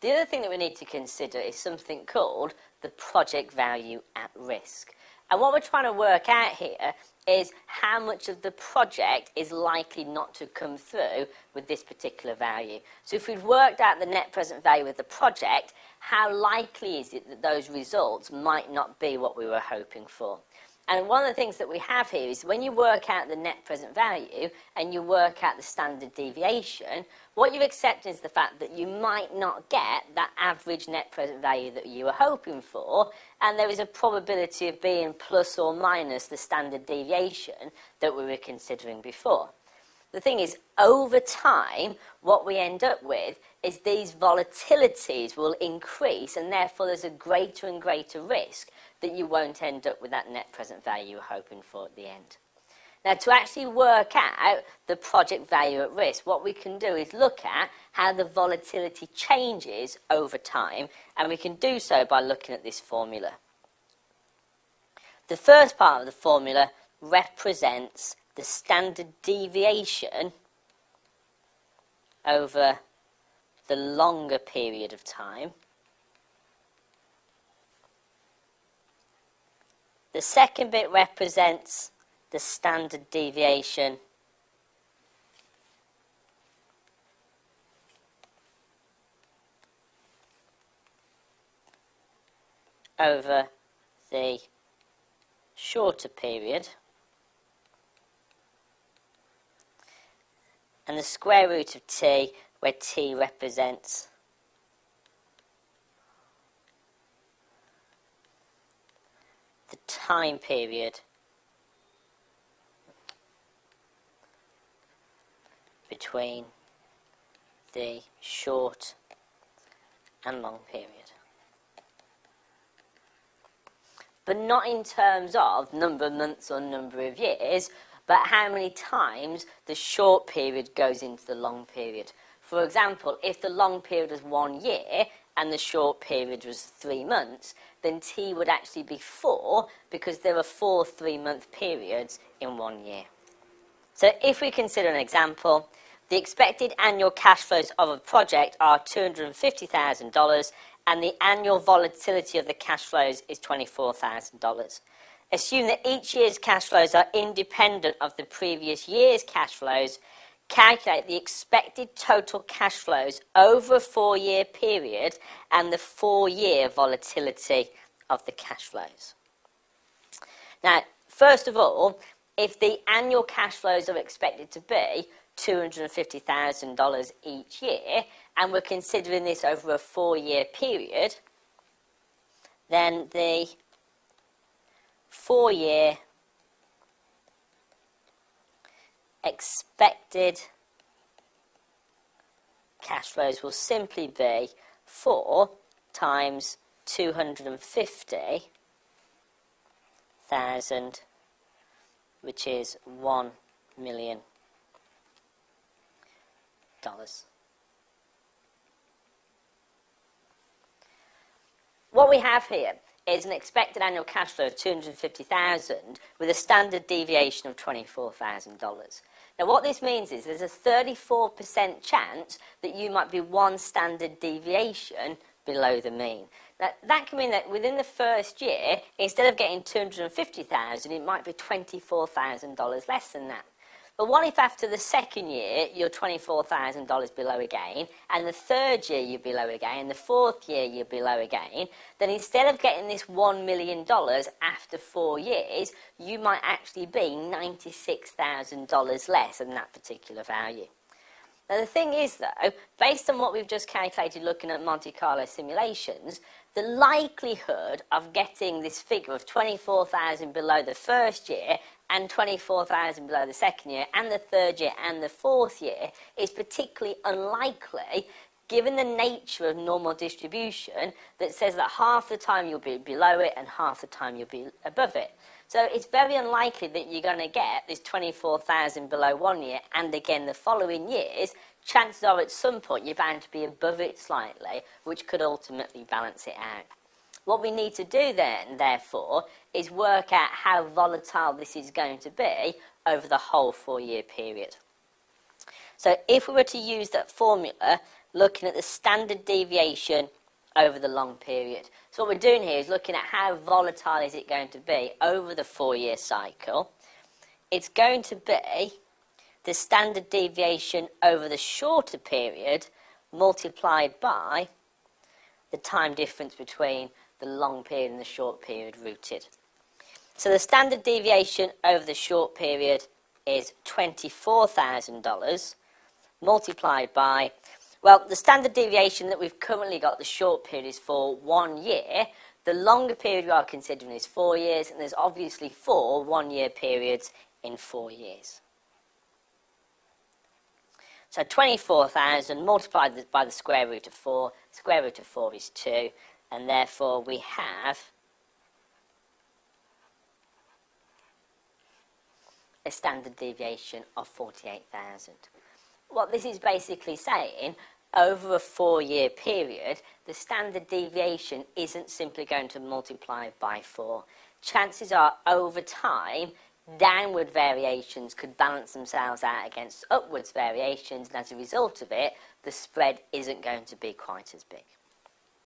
The other thing that we need to consider is something called the project value at risk. And what we're trying to work out here is how much of the project is likely not to come through with this particular value. So if we've worked out the net present value of the project, how likely is it that those results might not be what we were hoping for? And one of the things that we have here is when you work out the net present value and you work out the standard deviation, what you accept is the fact that you might not get that average net present value that you were hoping for, and there is a probability of being plus or minus the standard deviation that we were considering before. The thing is, over time, what we end up with is these volatilities will increase, and therefore there's a greater and greater risk that you won't end up with that net present value you're hoping for at the end. Now, to actually work out the project value at risk, what we can do is look at how the volatility changes over time, and we can do so by looking at this formula. The first part of the formula represents the standard deviation over the longer period of time. The second bit represents the standard deviation over the shorter period. And the square root of t, where t represents the time period between the short and long period. But not in terms of number of months or number of years, but how many times the short period goes into the long period. For example, if the long period is one year and the short period was three months, then T would actually be 4 because there are four three-month periods in one year. So if we consider an example, the expected annual cash flows of a project are $250,000 and the annual volatility of the cash flows is $24,000. Assume that each year's cash flows are independent of the previous year's cash flows. Calculate the expected total cash flows over a four year period and the four year volatility of the cash flows. Now, first of all, if the annual cash flows are expected to be $250,000 each year, and we're considering this over a four year period, then the four year expected cash flows will simply be 4 times 250,000, which is 1 million dollars. What we have here is an expected annual cash flow of 250,000 with a standard deviation of $24,000. Now what this means is there's a 34% chance that you might be one standard deviation below the mean. Now, that can mean that within the first year, instead of getting 250,000, it might be $24,000 less than that. But what if after the second year you're $24,000 below again, and the third year you're below again, and the fourth year you're below again? Then instead of getting this $1 million after four years, you might actually be $96,000 less than that particular value. Now, the thing is, though, based on what we've just calculated looking at Monte Carlo simulations, the likelihood of getting this figure of 24,000 below the first year and 24,000 below the second year and the third year and the fourth year is particularly unlikely given the nature of normal distribution that says that half the time you'll be below it and half the time you'll be above it. So it's very unlikely that you're going to get this 24,000 below one year and again the following years. Chances are at some point you're bound to be above it slightly, which could ultimately balance it out. What we need to do then, therefore, is work out how volatile this is going to be over the whole four year period. So if we were to use that formula looking at the standard deviation over the long period. So what we're doing here is looking at how volatile is it going to be over the four-year cycle. It's going to be the standard deviation over the shorter period multiplied by the time difference between the long period and the short period rooted. So the standard deviation over the short period is $24,000 multiplied by, well, the standard deviation that we've currently got, the short period, is for one year. The longer period we are considering is four years, and there's obviously four one-year periods in four years. So 24,000 multiplied by the square root of 4, square root of 4 is 2, and therefore we have a standard deviation of 48,000. What this is basically saying, over a four-year period, the standard deviation isn't simply going to multiply by 4. Chances are, over time, downward variations could balance themselves out against upwards variations, and as a result of it, the spread isn't going to be quite as big.